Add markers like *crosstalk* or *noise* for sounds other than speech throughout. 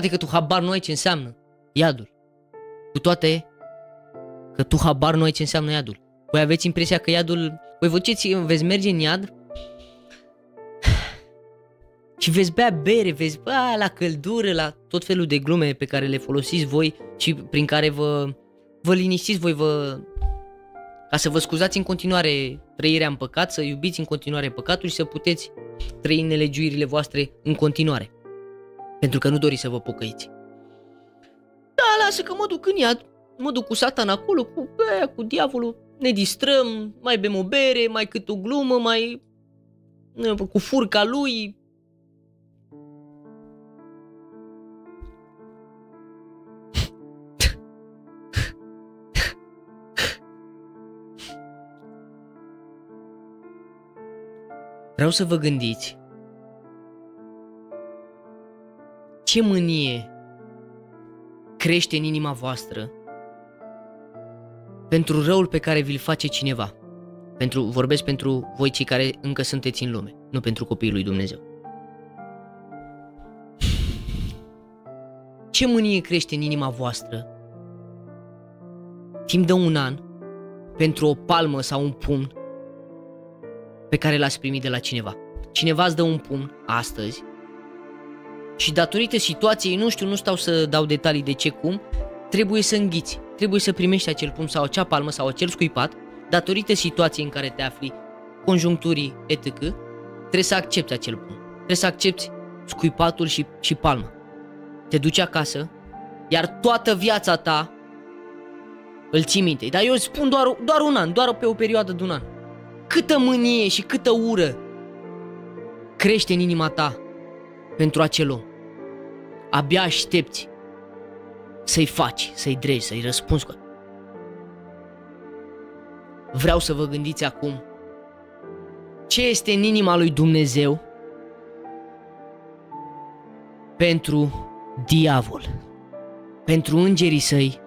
toate că tu habar nu ai ce înseamnă iadul. Cu toate că tu habar nu ai ce înseamnă iadul. Voi aveți impresia că iadul... Voi vă duceți, veți merge în iad *sighs* și veți bea bere, veți bea la căldură, la tot felul de glume pe care le folosiți voi și prin care vă, vă liniștiți voi, vă, ca să vă scuzați în continuare trăirea în păcat, să iubiți în continuare păcatul și să puteți trăi nelegiuirile voastre în continuare. Pentru că nu doriți să vă pocăiți. Da, lasă că mă duc în iad, mă duc cu satan acolo, cu aia, cu diavolul, ne distrăm, mai bem o bere, mai cât o glumă, mai cu furca lui, Vreau să vă gândiți ce mânie crește în inima voastră pentru răul pe care vi-l face cineva. Pentru, vorbesc pentru voi cei care încă sunteți în lume, nu pentru copiii lui Dumnezeu. Ce mânie crește în inima voastră timp de un an pentru o palmă sau un pumn pe care l-ați primit de la cineva. Cineva îți dă un pumn astăzi și datorită situației, nu știu, nu stau să dau detalii de ce cum, trebuie să înghiți, trebuie să primești acel pumn sau acea palmă sau acel scuipat, datorită situației în care te afli, conjuncturii etc., trebuie să accepti acel pumn. Trebuie să accepti scuipatul și, și palma. Te duci acasă, iar toată viața ta îl ții minte. Dar eu spun doar, doar un an, doar pe o perioadă de un an. Câtă mânie și câtă ură crește în inima ta pentru acel om. Abia aștepți să-i faci, să-i dregi, să-i răspunzi. Vreau să vă gândiți acum ce este în inima lui Dumnezeu pentru diavol, pentru îngerii săi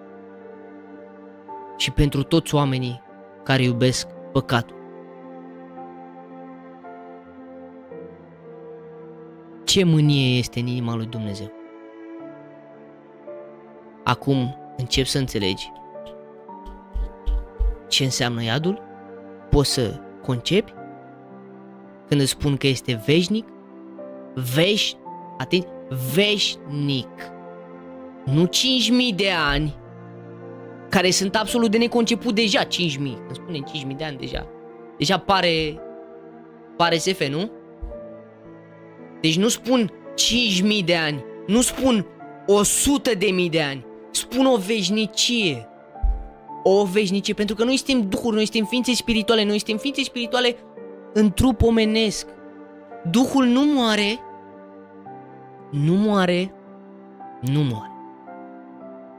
și pentru toți oamenii care iubesc păcatul. ce mânie este în inima lui Dumnezeu. Acum încep să înțelegi ce înseamnă iadul, poți să concepi când îți spun că este veșnic, veș, atent, veșnic. Nu 5.000 de ani, care sunt absolut de neconceput deja, 5.000. Când spunem 5.000 de ani deja, deja pare, pare SF, nu? Deci nu spun 5.000 de ani, nu spun 100 de mii de ani, spun o veșnicie. O veșnicie, pentru că noi suntem duhuri, noi suntem ființe spirituale, noi suntem ființe spirituale în trup omenesc. Duhul nu moare, nu moare, nu moare.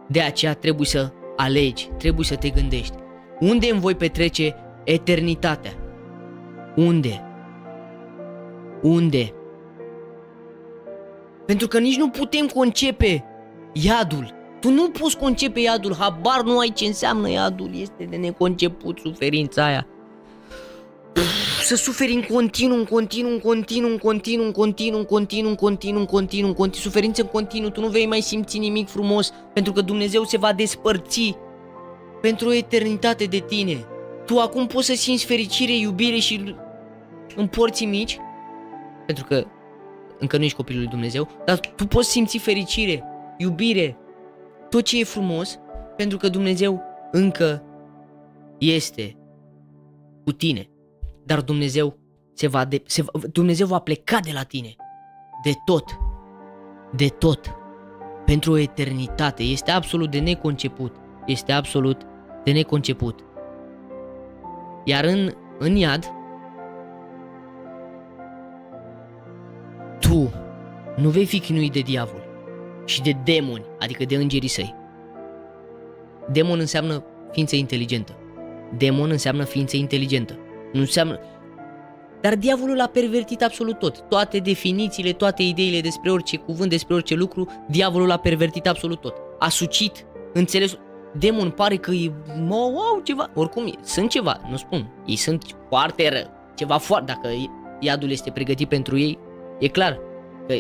De aceea trebuie să alegi, trebuie să te gândești. Unde îmi voi petrece eternitatea? Unde? Unde? Pentru că nici nu putem concepe iadul. Tu nu poți concepe iadul, habar nu ai ce înseamnă iadul, este de neconceput suferința aia. Să suferi în continuu, în continuu, în continuu, în continuu, în continuu, în continuu, în continuu, în continuu, în continuu, suferință în continuu, tu nu vei mai simți nimic frumos, pentru că Dumnezeu se va despărți pentru o eternitate de tine. Tu acum poți să simți fericire, iubire și în porții mici, pentru că încă nu ești copilul lui Dumnezeu, dar tu poți simți fericire, iubire, tot ce e frumos, pentru că Dumnezeu încă este cu tine. Dar Dumnezeu se va de, se va, Dumnezeu va pleca de la tine. De tot. De tot. Pentru o eternitate. Este absolut de neconceput. Este absolut de neconceput. Iar în, în iad, tu nu vei fi chinuit de diavol și de demoni, adică de îngerii săi. Demon înseamnă ființă inteligentă. Demon înseamnă ființă inteligentă. Nu înseamnă... Dar diavolul a pervertit absolut tot. Toate definițiile, toate ideile despre orice cuvânt, despre orice lucru, diavolul a pervertit absolut tot. A sucit, înțeles... Demon pare că e, mă, wow, ceva, oricum, sunt ceva, nu spun, ei sunt foarte rău, ceva foarte, dacă iadul este pregătit pentru ei, E clar că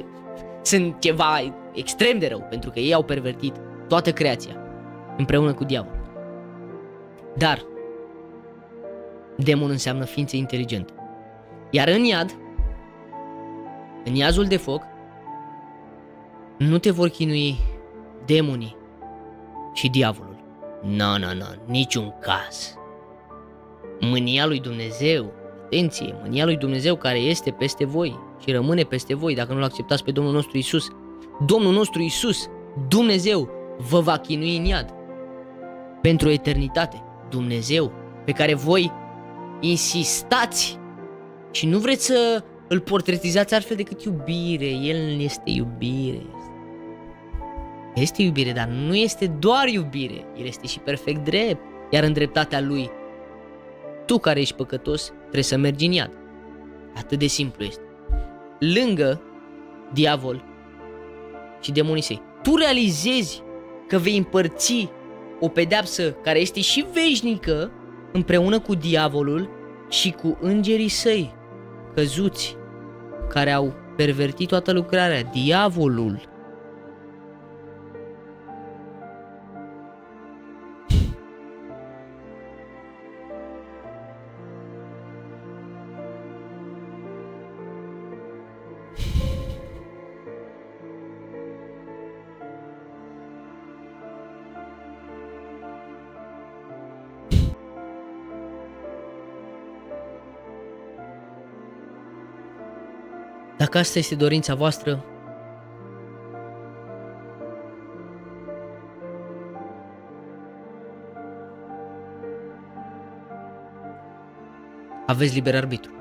sunt ceva extrem de rău, pentru că ei au pervertit toată creația împreună cu diavolul. Dar demon înseamnă ființă inteligentă. Iar în iad, în iazul de foc, nu te vor chinui demonii și diavolul. Nu, nu, nu, niciun caz. Mânia lui Dumnezeu, atenție, mânia lui Dumnezeu care este peste voi și rămâne peste voi dacă nu-L acceptați pe Domnul nostru Isus. Domnul nostru Isus, Dumnezeu, vă va chinui în iad pentru eternitate. Dumnezeu pe care voi insistați și nu vreți să îl portretizați altfel decât iubire. El este iubire. Este iubire, dar nu este doar iubire. El este și perfect drept. Iar în dreptatea lui, tu care ești păcătos, trebuie să mergi în iad. Atât de simplu este. Lângă diavol și demonii săi. Tu realizezi că vei împărți o pedeapsă care este și veșnică împreună cu diavolul și cu îngerii săi căzuți care au pervertit toată lucrarea. Diavolul Dacă asta este dorința voastră, aveți liber arbitru.